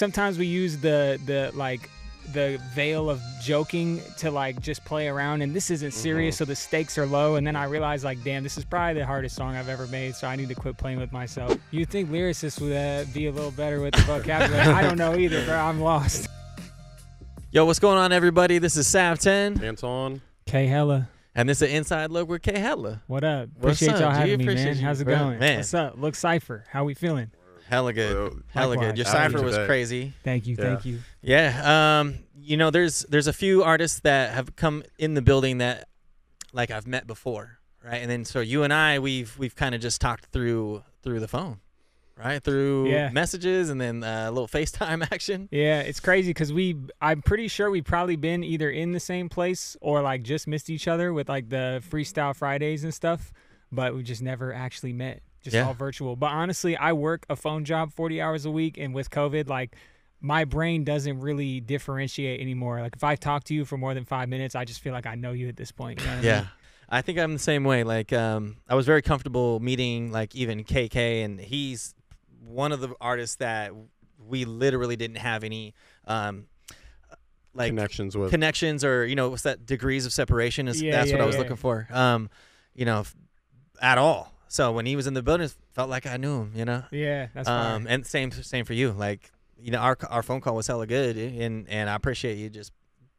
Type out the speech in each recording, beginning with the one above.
sometimes we use the the like the veil of joking to like just play around and this isn't serious so the stakes are low and then i realized like damn this is probably the hardest song i've ever made so i need to quit playing with myself you'd think lyricists would uh, be a little better with the vocabulary i don't know either bro i'm lost Yo, what's going on, everybody? This is Sav 10, Anton. k hella and this is an Inside Look with K Hella. what up What's appreciate up, y'all G? having me Appreciate man you, how's it bro. going Man. what's up look cypher how we feeling Hella good. Well, Hella likewise. good. Your How are you cipher was crazy. thank you Yeah. thank you Yeah. Um, you know, there's there's a few artists that have come in the building that like I've met before, right? And then so you and I we've we've kind of just talked through through the phone. Right? Through Yeah. messages and then uh, a little FaceTime action. Yeah, it's crazy because we, I'm pretty sure we've probably been either in the same place or like just missed each other with like the Freestyle Fridays and stuff, but we just never actually met, just Yeah. all virtual. But honestly, I work a phone job 40 hours a week, and with COVID, like my brain doesn't really differentiate anymore. Like if I talk to you for more than five minutes, I just feel like I know you at this point. You know what I Yeah. mean? I think I'm the same way. Like, um, I was very comfortable meeting like even KK, and he's one of the artists that we literally didn't have any um, like connections with. connections or you know what's that degrees of separation is Yeah, that's what I was yeah. looking for. Um, you know, f- at all. So when he was in the building, it felt like I knew him. You know. Yeah, that's um, fine. and same same for you. Like you know, our our phone call was hella good, and and I appreciate you just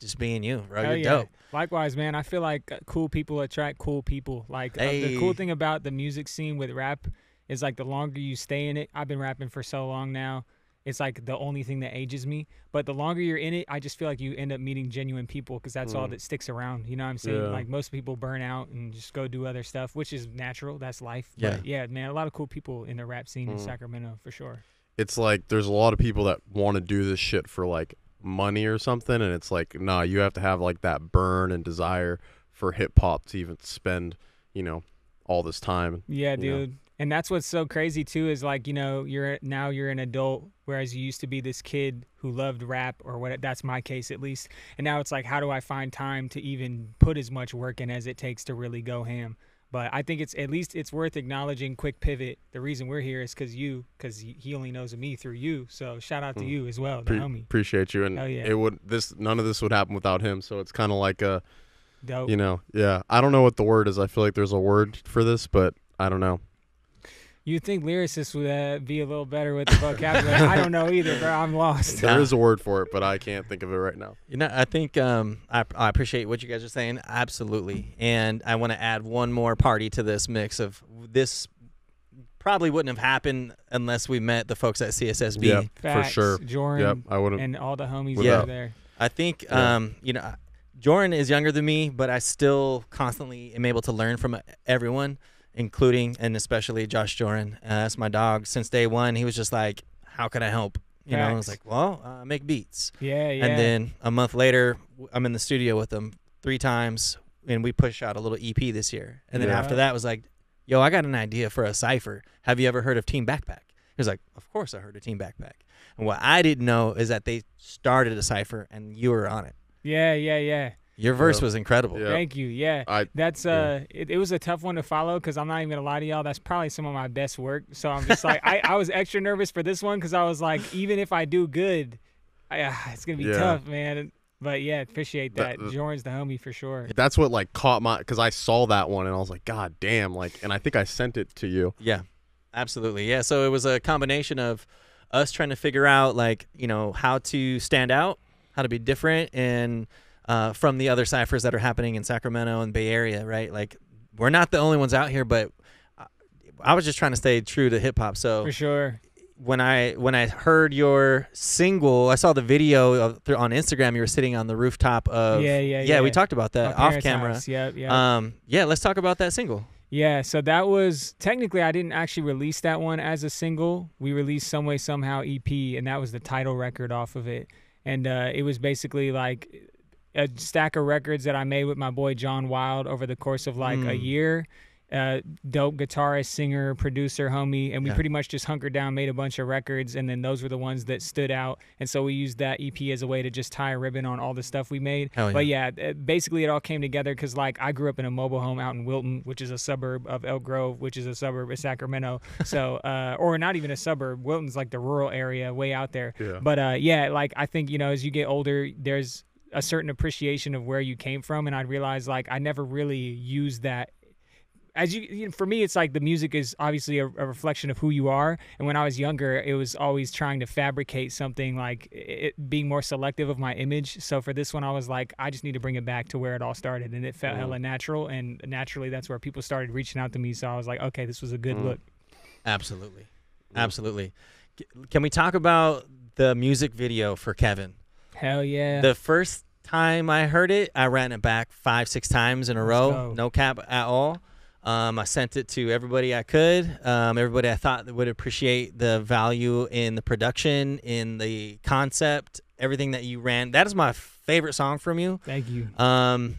just being you, bro. Hell You're yeah. dope. Likewise, man. I feel like uh, cool people attract cool people. Like uh, the cool thing about the music scene with rap is like the longer you stay in it. I've been rapping for so long now. It's like the only thing that ages me. But the longer you're in it, I just feel like you end up meeting genuine people because that's all Mm. that sticks around. You know what I'm saying? Yeah. Like most people burn out and just go do other stuff, which is natural. That's life. Yeah. But yeah, man. A lot of cool people in the rap scene in Mm. Sacramento for sure. It's like there's a lot of people that want to do this shit for like money or something, and it's like, nah, you have to have like that burn and desire for hip hop to even spend, you know, all this time. Yeah, dude. know? And that's what's so crazy too is like, you know, you're now you're an adult whereas you used to be this kid who loved rap or what that's my case at least. And now it's like how do I find time to even put as much work in as it takes to really go ham? But I think it's at least it's worth acknowledging quick pivot. The reason we're here is cuz you cuz he only knows of me through you. So shout out to Mm. you as well, Pre- homie. appreciate you, and yeah. it would this none of this would happen without him. So it's kind of like a, Dope. you know, yeah. I don't know what the word is. I feel like there's a word for this, but I don't know. You'd think lyricists would uh, be a little better with the vocabulary. I don't know either, bro. I'm lost. There is a word for it, but I can't think of it right now. You know, I think um, I, I appreciate what you guys are saying. Absolutely. And I want to add one more party to this mix of this probably wouldn't have happened unless we met the folks at CSSB. Yeah, for sure. Jordan Yep, I wouldn't. and all the homies Without- over there. I think, Yeah. um, you know, Jordan is younger than me, but I still constantly am able to learn from everyone, including and especially Josh Jordan. Uh, that's my dog. Since day one, he was just like, how can I help? You know, I was like, well, uh, I make beats. Yeah, yeah. And then a month later, I'm in the studio with him three times, and we push out a little EP this year. And then Yeah. after that, was like, "Yo, I got an idea for a cipher. Have you ever heard of Team Backpack?" He was like, "Of course, I heard of Team Backpack." And what I didn't know is that they started a cipher, and you were on it. yeah, yeah, yeah. Your verse Yeah. was incredible. Yeah. Thank you. Yeah. I That's Yeah. uh it, it was a tough one to follow because I'm not even gonna lie to y'all. That's probably some of my best work. So I'm just like I, I was extra nervous for this one because I was like, even if I do good, I, uh, it's gonna be Yeah. tough, man. But yeah, appreciate that. That- Jordan's the homie for sure. that's what like caught my because I saw that one and I was like, God damn! Like, and I think I sent it to you. Yeah, absolutely. Yeah. So it was a combination of us trying to figure out, like, you know, how to stand out, how to be different, and uh, from the other ciphers that are happening in Sacramento and Bay Area, right? Like, we're not the only ones out here, but I- I was just trying to stay true to hip hop. So For sure. when I when I heard your single, I saw the video of, through, on Instagram. You were sitting on the rooftop of Yeah, yeah, yeah. We talked about that My off camera. house, Yep, yeah. Um, yeah, let's talk about that single. Yeah, so that was technically I didn't actually release that one as a single. We released Some Way Somehow EP, and that was the title record off of it. And uh, it was basically like a stack of records that I made with my boy John Wild over the course of like a Mm. year. uh, dope guitarist, singer, producer, homie, and we Yeah. pretty much just hunkered down, made a bunch of records, and then those were the ones that stood out. And so we used that EP as a way to just tie a ribbon on all the stuff we made. Hell But yeah, basically it all came together because like I grew up in a mobile home out in Wilton, which is a suburb of Elk Grove, which is a suburb of Sacramento. So, uh, or not even a suburb. Wilton's like the rural area, way out there. Yeah. But uh, yeah, like I think you know, as you get older, there's a certain appreciation of where you came from, and I realized like I never really used that. As you, you know, for me, it's like the music is obviously a, a reflection of who you are. And when I was younger, it was always trying to fabricate something like it being more selective of my image. So for this one, I was like, I just need to bring it back to where it all started, and it felt Mhm. hella natural. And naturally, that's where people started reaching out to me. So I was like, okay, this was a good Mm. look. Absolutely. Absolutely. Can we talk about the music video for Kevin? Hell yeah. The first time I heard it, I ran it back five, six times in a Let's row. go. No cap at all. Um, I sent it to everybody I could, um, everybody I thought would appreciate the value in the production, in the concept, everything that you ran. That is my favorite song from you. Thank you. Um,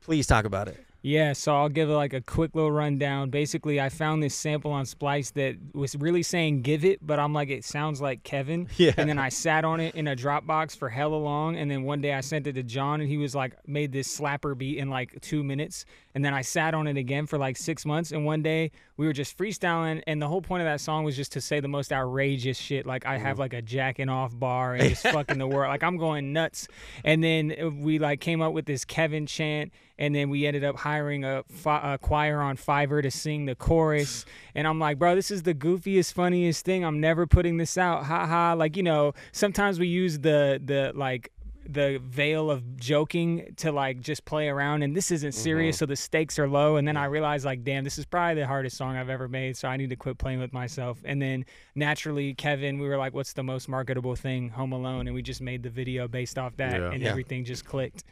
please talk about it. Yeah, so I'll give it like a quick little rundown. Basically, I found this sample on Splice that was really saying "give it," but I'm like, it sounds like Kevin. Yeah. And then I sat on it in a Dropbox for hella long, and then one day I sent it to John, and he was like, made this slapper beat in like two minutes, and then I sat on it again for like six months, and one day we were just freestyling, and the whole point of that song was just to say the most outrageous shit. Like I have mm-hmm. like a jacking off bar and just fucking the world. Like I'm going nuts, and then we like came up with this Kevin chant and then we ended up hiring a, fi- a choir on Fiverr to sing the chorus. And I'm like, bro, this is the goofiest, funniest thing. I'm never putting this out. Ha ha. Like you know, sometimes we use the the like the veil of joking to like just play around and this isn't mm-hmm. serious so the stakes are low and then i realized like damn this is probably the hardest song i've ever made so i need to quit playing with myself and then naturally kevin we were like what's the most marketable thing home alone and we just made the video based off that Yeah. and Yeah. everything just clicked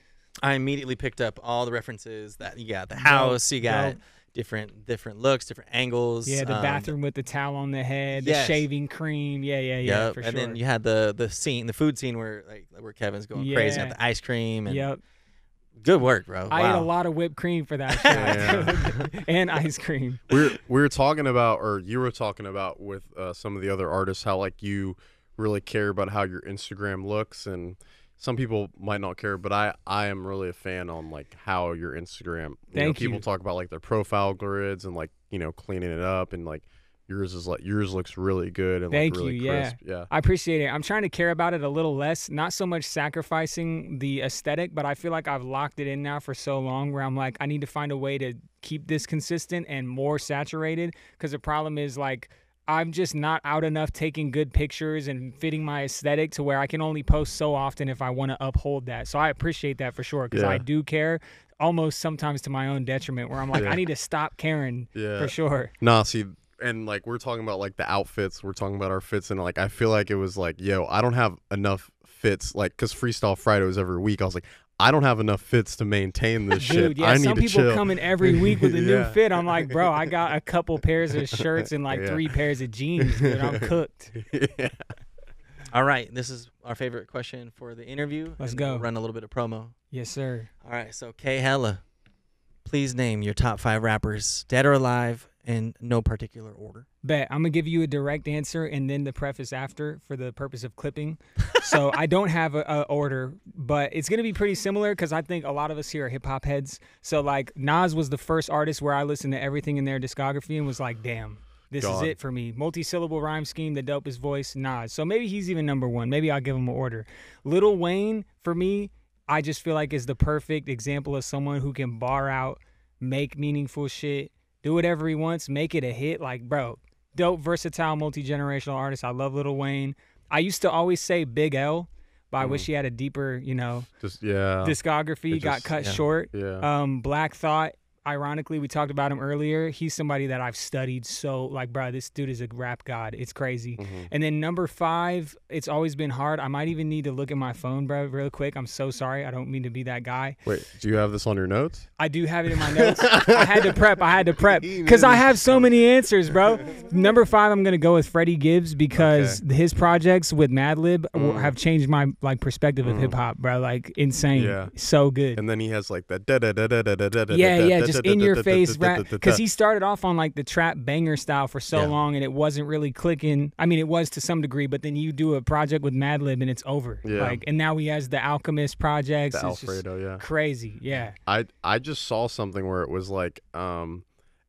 I immediately picked up all the references that you got the house, you got dope. different different looks, different angles. Yeah, the um, bathroom with the towel on the head, Yes. the shaving cream. Yeah, yeah, yeah, Yep. for and sure. then you had the the scene, the food scene where like where Kevin's going crazy at the ice cream and yep. good work, bro. I wow. ate a lot of whipped cream for that shot and ice cream. we were, we were talking about, or you were talking about with uh, some of the other artists, how like you really care about how your Instagram looks, and some people might not care, but I I am really a fan on like how your Instagram. You know, people you. talk about like their profile grids and like you know cleaning it up and like yours is like yours looks really good and Thank like really you, yeah. crisp. Yeah. I appreciate it. I'm trying to care about it a little less, not so much sacrificing the aesthetic, but I feel like I've locked it in now for so long where I'm like, I need to find a way to keep this consistent and more saturated. Because the problem is, like, I'm just not out enough taking good pictures and fitting my aesthetic to where I can only post so often if I want to uphold that. So I appreciate that for sure because I do care almost sometimes to my own detriment where I'm like, Yeah. I need to stop caring Yeah. for sure. Nah, see, and like we're talking about like the outfits, we're talking about our fits, and like I feel like it was like, yo, I don't have enough fits, like, cause Freestyle Friday was every week. I was like, I don't have enough fits to maintain this shit. Yeah, I need some people chill. come in every week with a new Yeah. fit. I'm like, bro, I got a couple pairs of shirts and like Yeah. three pairs of jeans, dude. I'm cooked. yeah. All right, this is our favorite question for the interview. Let's and we'll go. run a little bit of promo. Yes, sir. All right, so K Hella, please name your top five rappers, dead or alive, in no particular order. Bet I'm gonna give you a direct answer and then the preface after for the purpose of clipping. so I don't have a, a order, but it's gonna be pretty similar because I think a lot of us here are hip hop heads. So like Nas was the first artist where I listened to everything in their discography and was like, damn. This God. is it for me. Multi-syllable rhyme scheme, the dopest voice, Nas. So maybe he's even number one. Maybe I'll give him an order. Lil Wayne, for me, I just feel like is the perfect example of someone who can bar out, make meaningful shit, do whatever he wants, make it a hit. Like, bro, dope, versatile, multi generational artist. I love Lil Wayne. I used to always say Big L, but I wish he had a deeper, you know, Just yeah. discography. got cut yeah. short. yeah. Um, Black Thought ironically, we talked about him earlier. He's somebody that I've studied so like, bro, this dude is a rap god. It's crazy. Mm-hmm. And then number five, it's always been hard. I might even need to look at my phone, bro, real quick. I'm so sorry. I don't mean to be that guy. Wait, do you have this on your notes? I do have it in my notes. I had to prep. I had to prep because I have so many answers, bro. number five, I'm gonna go with Freddie Gibbs because okay. his projects with Madlib mm. have changed my like perspective of mm. hip hop, bro. Like insane. Yeah. So good. And then he has like that da da da da da da da. Yeah, yeah. Just in your face rap because he started off on like the trap banger style for so Yeah. long and it wasn't really clicking. I mean, it was to some degree, but then you do a project with Madlib and it's over. Yeah. Like, and now he has the Alchemist projects. the It's just Alfredo, yeah. crazy. Yeah. I I just saw something where it was like um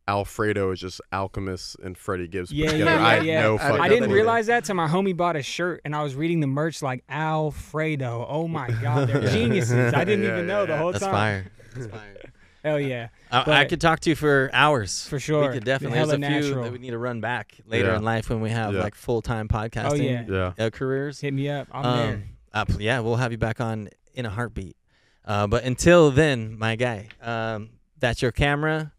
Alfredo is just Alchemist and Freddie Gibbs Yeah, together. yeah, I yeah, had yeah. no I I didn't realize that till my homie bought a shirt and I was reading the merch like Alfredo. Oh my God, they're Yeah. geniuses. I didn't Yeah, even yeah, know the whole That's time. fire. That's fire. Hell yeah. I, I could talk to you for hours. For sure. We could definitely. Hella There's a few that we need to run back later Yeah. in life when we have Yeah. like full time podcasting Oh, yeah. Yeah. uh, careers. Hit me up. I'm there. Um, uh, yeah, we'll have you back on in a heartbeat. Uh, but until then, my guy, um, that's your camera.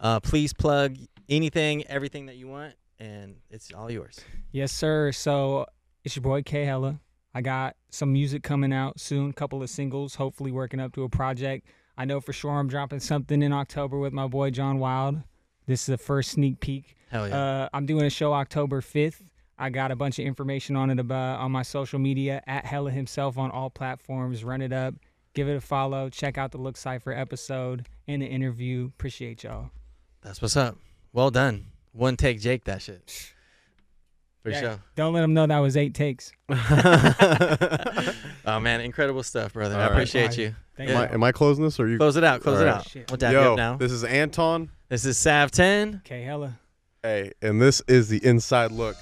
Uh, please plug anything, everything that you want, and it's all yours. Yes, sir. So it's your boy K Hella. I got some music coming out soon, couple of singles, hopefully working up to a project. I know for sure I'm dropping something in October with my boy John Wild. This is the first sneak peek. Hell yeah. Uh, I'm doing a show October 5th. I got a bunch of information on it about on my social media at Hella himself on all platforms. Run it up, give it a follow, check out the Look Cypher episode and the interview. Appreciate y'all. that's what's up. Well done. One take, Jake. That shit. For Yeah, sure. Don't let them know that was eight takes. Oh man, incredible stuff, brother. I All right. appreciate Fire. you. Thank Am you. I, am I closing this or are you? Close it out. Close it All right. out. Shit. We'll dab Yo, up now. this is Anton. This is Sav 10. K Hella. Hey, and this is the inside look.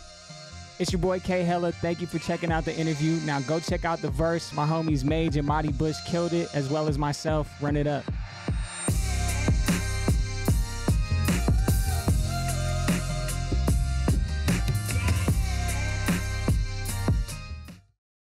It's your boy K Hella. Thank you for checking out the interview. Now go check out the verse. My homies Mage and Marty Bush killed it, as well as myself. Run it up.